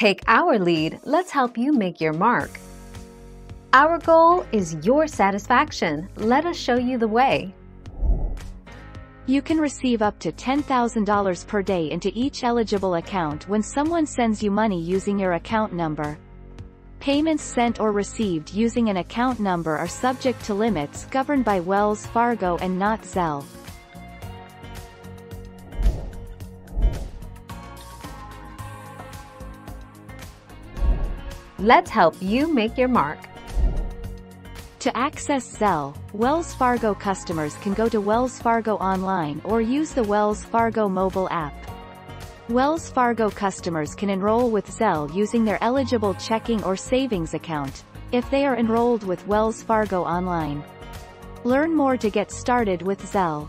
Take our lead, let's help you make your mark. Our goal is your satisfaction. Let us show you the way. You can receive up to $10,000 per day into each eligible account when someone sends you money using your account number. Payments sent or received using an account number are subject to limits governed by Wells Fargo and not Zelle. Let's help you make your mark. To access Zelle, Wells Fargo customers can go to Wells Fargo online or use the Wells Fargo mobile app. Wells Fargo customers can enroll with Zelle using their eligible checking or savings account, if they are enrolled with Wells Fargo online. Learn more to get started with Zelle.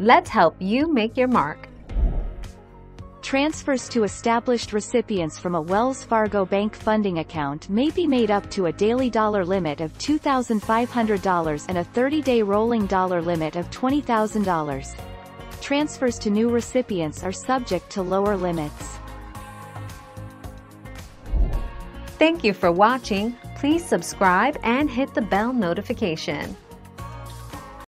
Let's help you make your mark. Transfers to established recipients from a Wells Fargo bank funding account may be made up to a daily dollar limit of $2,500 and a 30-day rolling dollar limit of $20,000. Transfers to new recipients are subject to lower limits. Thank you for watching. Please subscribe and hit the bell notification.